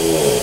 Oh.